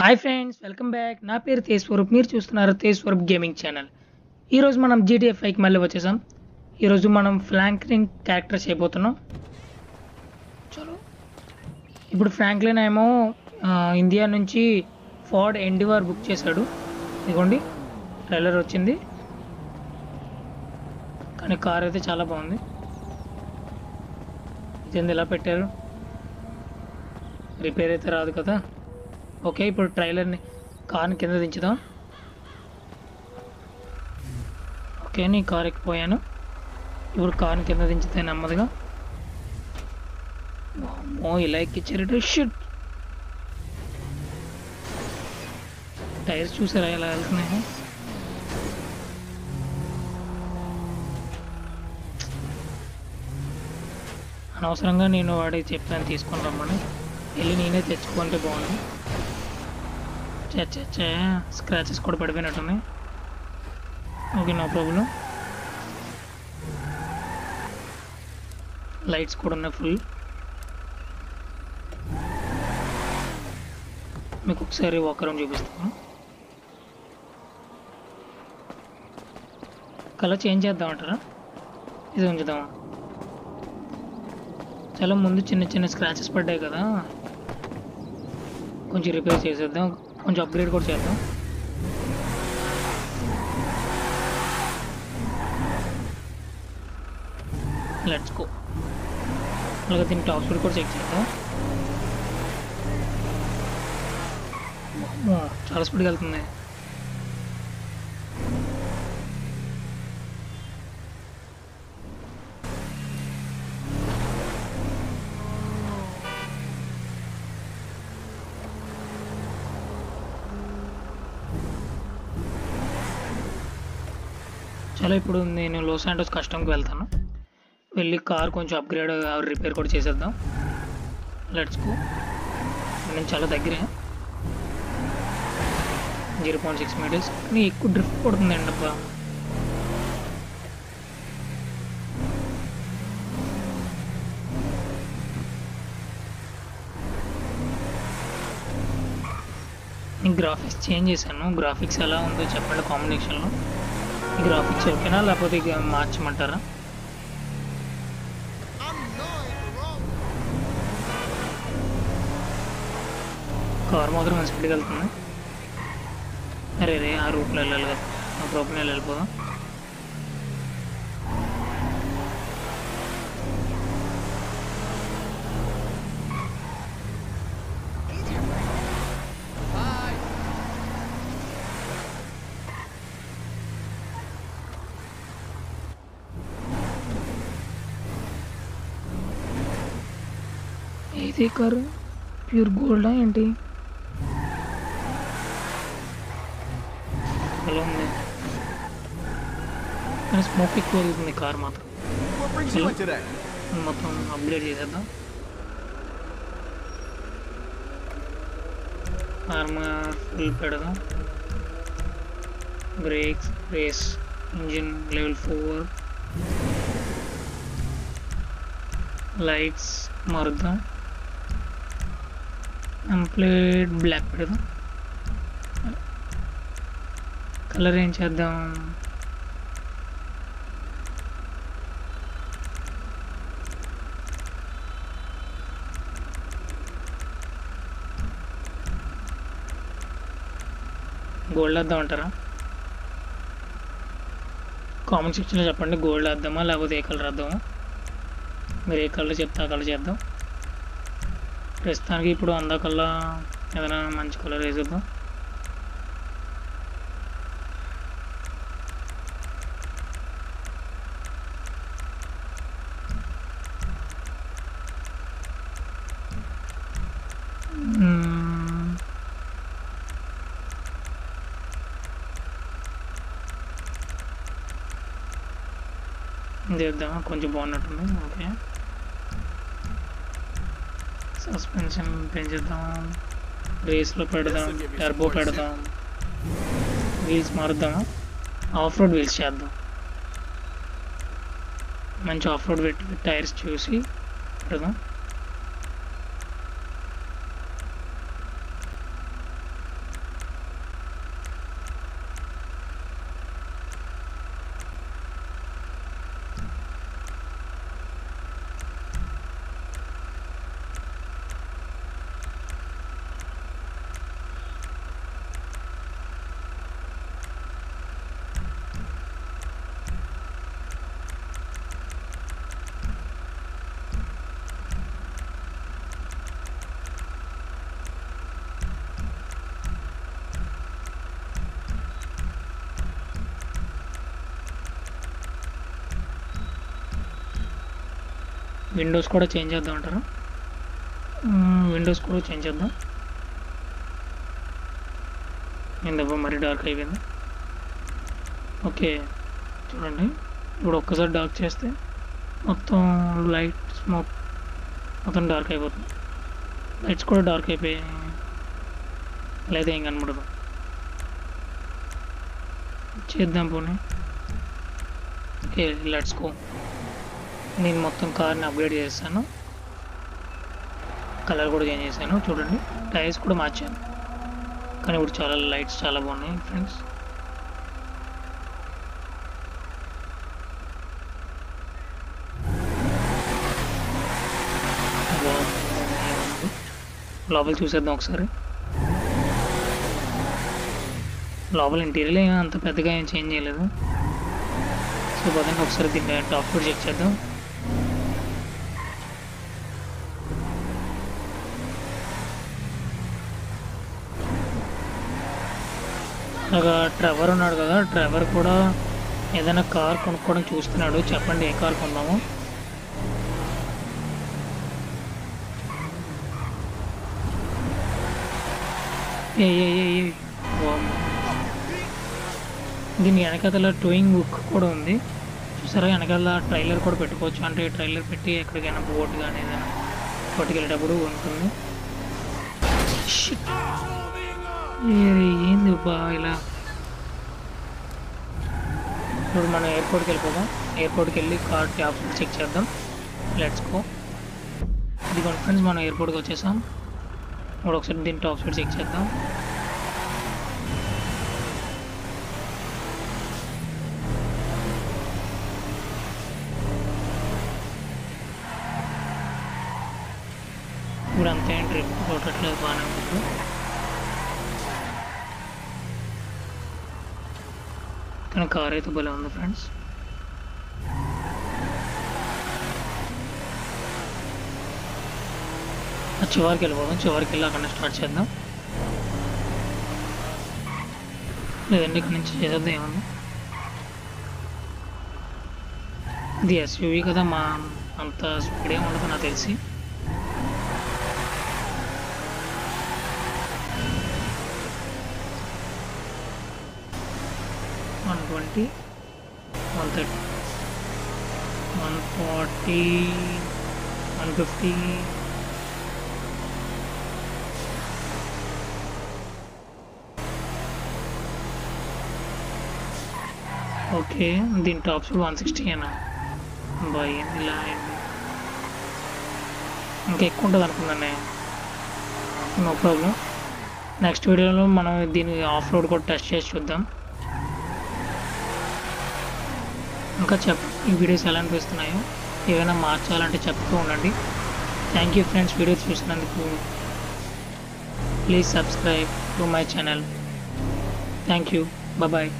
Hi friends welcome back. నా పేరు తేజ్ స్వరూప్. మీరు చూస్తున్నారు తేజ్ స్వరూప్ గేమింగ్ ఛానల్. ఈరోజు మనం జీటీఎఫ్ ఫైవ్కి మళ్ళీ వచ్చేసాం. ఈరోజు మనం ఫ్లాంక్లిన్ క్యారెక్టర్ చేయబోతున్నాం. చలో. ఇప్పుడు ఫ్రాంక్లిన్ ఏమో ఇండియా నుంచి ఫార్డ్ ఎండివార్ బుక్ చేశాడు. ఇదిగోండి ట్రైలర్ వచ్చింది. కానీ కార్ అయితే చాలా బాగుంది. ఇదేంది ఇలా పెట్టారు? రిపేర్ అయితే రాదు కదా. ఓకే ఇప్పుడు ట్రైలర్ని కార్ని కింద దించుదాం. ఓకే నీ కార్ ఎక్కిపోయాను. ఇప్పుడు కార్ని కింద దించితే నెమ్మదిగా. ఓ ఇలా ఎక్కిచ్చారట షిట్. టైర్స్ చూసారా ఇలా వెళ్తున్నాయి? అనవసరంగా నేను వాడికి చెప్పాను తీసుకుని రమ్మని. వెళ్ళి నేనే తెచ్చుకుంటే బాగుంది చచ్చా స్క్రాచెస్ కూడా పడిపోయినట్టుంది ఓకే నో ప్రాబ్లం లైట్స్ కూడా ఉన్నాయి ఫుల్ మీకు ఒకసారి వాకరం చూపిస్తాను. కలర్ చేంజ్ చేద్దామంటారా ఇది ఉంచుదామా? చాలా ముందు చిన్న చిన్న స్క్రాచెస్ పడ్డాయి కదా. కొంచెం రిపేర్ చేసేద్దాం. కొంచెం అప్గ్రేడ్ కూడా చేద్దాం. లెట్స్ గో అలాగే దీని టాప్ స్పీడ్ కూడా చెక్ చేద్దాం. చాలా స్పీడ్గా వెళ్తుంది చాలా ఇప్పుడు నేను లోస్ శాంటోస్ కస్టమ్కి వెళ్తాను. వెళ్ళి కార్ కొంచెం అప్గ్రేడ్ రిపేర్ కూడా చేసేద్దాం. లెట్స్ గో నేను చాలా దగ్గరే. జీరో పాయింట్ సిక్స్ మీటర్స్ కానీ ఎక్కువ డ్రిఫ్ట్ పడుతుందండి అబ్బా. నేను గ్రాఫిక్స్ చేంజ్ చేశాను. గ్రాఫిక్స్ ఎలా ఉందో చెప్పండి కాంబినేషన్లో గ్రాఫిక్స్ ఓకేనా? లేకపోతే ఇక మార్చమంటారా? కార్ మాత్రం మంచి స్పీడ్కి వెళ్తుంది. అరే రే ఆ రూట్లో వెళ్ళాలి కదా. ఆ ప్రాబ్లం వెళ్ళిపోదాం. ఏది కారు ప్యూర్ గోల్డా ఏంటి ఎలా ఉంది కానీ స్మోక్ ఎక్కువ వెళ్తుంది కార్ మాత్రం What brings you in today? మొత్తం అప్గ్రేడ్ చేసేద్దాం ఆర్మర్ ఫుల్ పెడదాం brakes race engine level four lights మారుద్దాం complete black పెడదాం కలర్ ఏం చేద్దాం? గోల్డ్ వేద్దాం అంటారా? కామెంట్ సెక్షన్లో చెప్పండి. గోల్డ్ వేద్దామా? లేకపోతే ఏ కలర్ వేద్దామా? మీరు ఏ కలర్ చెప్తే ఆ కలర్ చేద్దాం. ప్రస్తుతానికి ఇప్పుడు అందకల్లా ఏదైనా మంచి కలర్ వేసేద్దాం చేద్దామా కొంచెం బాగున్నట్టుంది. ఓకే. సస్పెన్షన్ పెంచుదాం. రేస్లో పెడదాం. టర్బో పెడదాం. వీల్స్ మారుద్దామా? ఆఫ్ రోడ్ వీల్స్ చేద్దాం. మంచి ఆఫ్ రోడ్ పెట్టి టైర్స్ చూసి పెడదాం. విండోస్ కూడా చేంజ్ చేద్దాం అంటారు? విండోస్ కూడా చేంజ్ చేద్దాం. ఏందబ్బా మరీ డార్క్ అయిపోయింది. ఓకే చూడండి. ఇప్పుడు ఒక్కసారి డార్క్ చేస్తే మొత్తం లైట్ స్మోక్ మొత్తం డార్క్ అయిపోతుంది. లైట్స్ కూడా డార్క్ అయిపోయాయి లేదా ఏం కనబడదు. చేద్దాం పోనీ. Okay let's go. నేను మొత్తం కార్ని అప్గ్రేడ్ చేస్తాను. కలర్ కూడా చేంజ్ చేశాను చూడండి. టైర్స్ కూడా మార్చాను. కానీ ఇప్పుడు చాలా లైట్స్ చాలా బాగున్నాయి ఫ్రెండ్స్ లోపల చూసేద్దాం ఒకసారి. లోపల ఇంటీరియర్ ఏం అంత పెద్దగా ఏం చేంజ్ చేయలేదు. సో పదండి ఒకసారి దీన్ని టాప్ కూడా చెక్ చేద్దాం. ఒక ట్రెవర్ ఉన్నాడు కదా ట్రెవర్ కూడా ఏదైనా కార్ కొనుక్కోవడం చూస్తున్నాడు. చెప్పండి ఏ కార్ కొందాము ఏ ఏ దీని వెనకాల టోయింగ్ బుక్ కూడా ఉంది. చూసారా వెనకాల ట్రైలర్ కూడా పెట్టుకోవచ్చు. అంటే ట్రైలర్ పెట్టి ఎక్కడికైనా బోట్ కానీ ఏదైనా పట్టుకెళ్ళేటప్పుడు ఉంటుంది. ఏంది బా ఇలా? ఇప్పుడు మనం ఎయిర్పోర్ట్కి వెళ్ళిపోదాం. ఎయిర్పోర్ట్కి వెళ్ళి కార్ ట్యాప్ చెక్ చేద్దాం. లెట్స్ గో ఇది ఫ్రెండ్స్ మనం ఎయిర్పోర్ట్కి వచ్చేసాం. ఇప్పుడు ఒకసారి దీని టాప్ స్పీడ్ చెక్ చేద్దాం. ఇప్పుడు అంతే ట్రిప్ కొట్టట్లేదు బాగానే ఉంటుంది కానీ కార్ అయితే భలే ఉంది ఫ్రెండ్స్ చివరికి వెళ్ళిపోదాం చివరికి వెళ్ళి అక్కడ స్టార్ట్ చేద్దాం. లేదండి ఇక్కడ నుంచి చేసేద్దాం ఏమన్నా ఇది ఎస్యూవి కదా మా అంత స్పీడ్ ఏమి ఉండదు నాకు తెలిసి. Twenty one thirty. One forty one fifty. Okay దీని టాప్ స్పీడ్ వన్ సిక్స్టీ అయినా బాయ్ ఇలా అయింది ఇంకా ఎక్కువ ఉంటుంది అనుకుందానే నో ప్రాబ్లం. నెక్స్ట్ వీడియోలో మనం దీన్ని ఆఫ్ రోడ్ కూడా టెస్ట్ చేసి చూద్దాం. ఇంకా చెప్ ఈ వీడియోస్ ఎలా అనిపిస్తున్నాయో ఏమైనా మార్చాలంటే చెప్తూ ఉండండి. థ్యాంక్ యూ ఫ్రెండ్స్ వీడియో చూసినందుకు please subscribe to my channel thank you bye